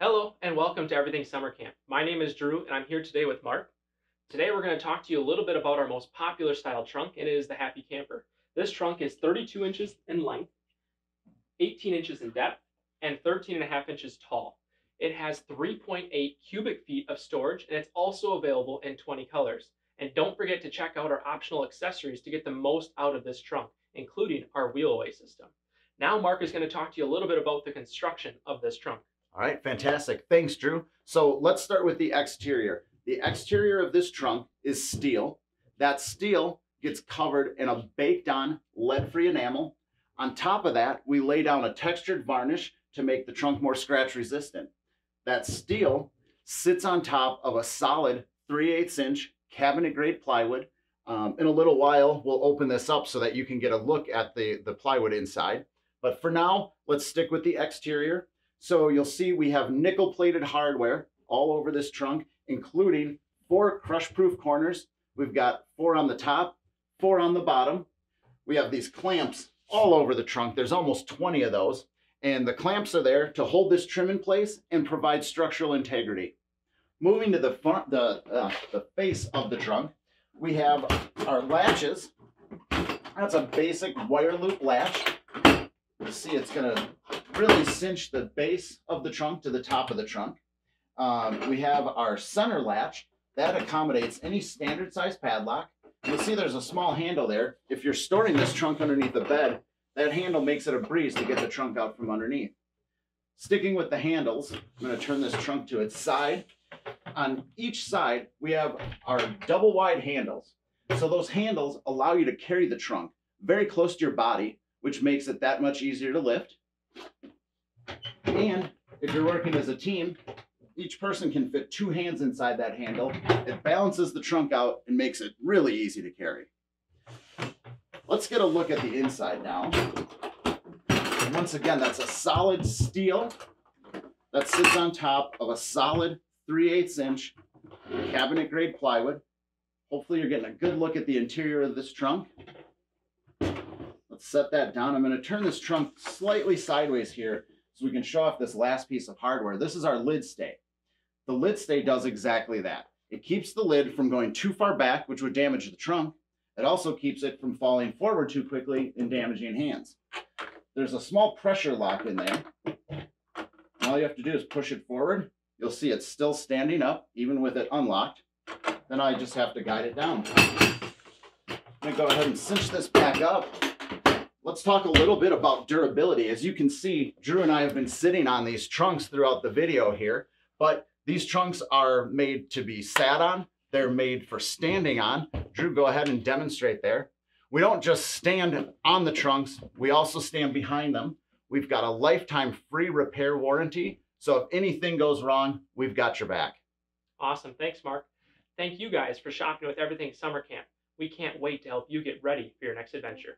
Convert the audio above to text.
Hello and welcome to Everything Summer Camp. My name is Drew and I'm here today with Mark. Today we're going to talk to you a little bit about our most popular style trunk and it is the Happy Camper. This trunk is 32 inches in length, 18 inches in depth, and 13 and a half inches tall. It has 3.8 cubic feet of storage and it's also available in 20 colors. And don't forget to check out our optional accessories to get the most out of this trunk, including our wheelaway system. Now Mark is going to talk to you a little bit about the construction of this trunk. All right, fantastic. Thanks, Drew. So let's start with the exterior. The exterior of this trunk is steel. That steel gets covered in a baked on lead-free enamel. On top of that, we lay down a textured varnish to make the trunk more scratch resistant. That steel sits on top of a solid 3 8 inch cabinet grade plywood. Um, in a little while, we'll open this up so that you can get a look at the, the plywood inside. But for now, let's stick with the exterior. So you'll see we have nickel plated hardware all over this trunk, including four crush proof corners. We've got four on the top, four on the bottom. We have these clamps all over the trunk. There's almost 20 of those. And the clamps are there to hold this trim in place and provide structural integrity. Moving to the front, the, uh, the face of the trunk, we have our latches. That's a basic wire loop latch. You see it's gonna really cinch the base of the trunk to the top of the trunk. Um, we have our center latch that accommodates any standard size padlock. You'll see there's a small handle there. If you're storing this trunk underneath the bed, that handle makes it a breeze to get the trunk out from underneath. Sticking with the handles, I'm going to turn this trunk to its side. On each side, we have our double wide handles. So those handles allow you to carry the trunk very close to your body, which makes it that much easier to lift. And if you're working as a team, each person can fit two hands inside that handle. It balances the trunk out and makes it really easy to carry. Let's get a look at the inside now. Once again, that's a solid steel that sits on top of a solid 3 8 inch cabinet grade plywood. Hopefully you're getting a good look at the interior of this trunk. Let's set that down. I'm going to turn this trunk slightly sideways here so we can show off this last piece of hardware. This is our lid stay. The lid stay does exactly that. It keeps the lid from going too far back, which would damage the trunk. It also keeps it from falling forward too quickly and damaging hands. There's a small pressure lock in there. All you have to do is push it forward. You'll see it's still standing up, even with it unlocked. Then I just have to guide it down. I'm gonna go ahead and cinch this back up. Let's talk a little bit about durability. As you can see, Drew and I have been sitting on these trunks throughout the video here, but these trunks are made to be sat on. They're made for standing on. Drew, go ahead and demonstrate there. We don't just stand on the trunks, we also stand behind them. We've got a lifetime free repair warranty. So if anything goes wrong, we've got your back. Awesome. Thanks, Mark. Thank you guys for shopping with Everything Summer Camp. We can't wait to help you get ready for your next adventure.